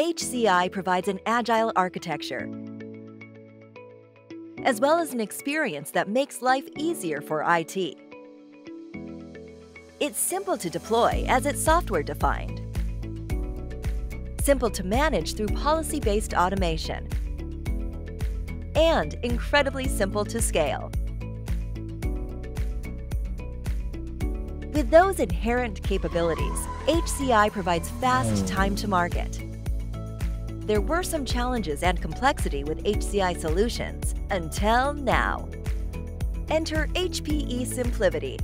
HCI provides an agile architecture, as well as an experience that makes life easier for IT. It's simple to deploy as it's software defined, simple to manage through policy-based automation, and incredibly simple to scale. With those inherent capabilities, HCI provides fast hmm. time to market. There were some challenges and complexity with HCI solutions until now. Enter HPE SimpliVity,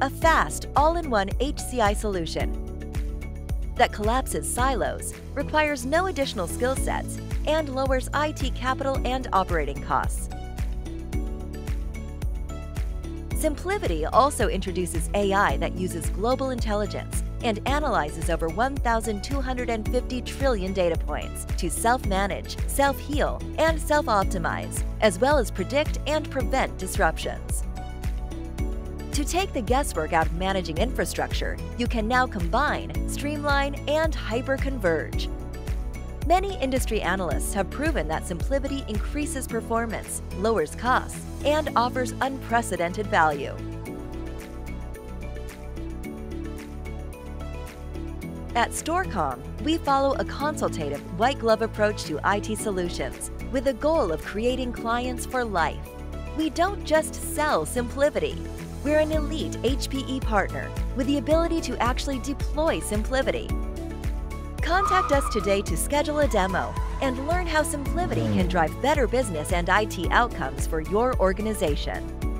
a fast, all-in-one HCI solution that collapses silos, requires no additional skill sets, and lowers IT capital and operating costs. SimpliVity also introduces AI that uses global intelligence and analyzes over 1,250 trillion data points to self-manage, self-heal, and self-optimize, as well as predict and prevent disruptions. To take the guesswork out of managing infrastructure, you can now combine, streamline, and hyper-converge Many industry analysts have proven that SimpliVity increases performance, lowers costs, and offers unprecedented value. At Storcom, we follow a consultative, white glove approach to IT solutions with the goal of creating clients for life. We don't just sell SimpliVity. We're an elite HPE partner with the ability to actually deploy SimpliVity Contact us today to schedule a demo and learn how SimpliVity can mm. drive better business and IT outcomes for your organization.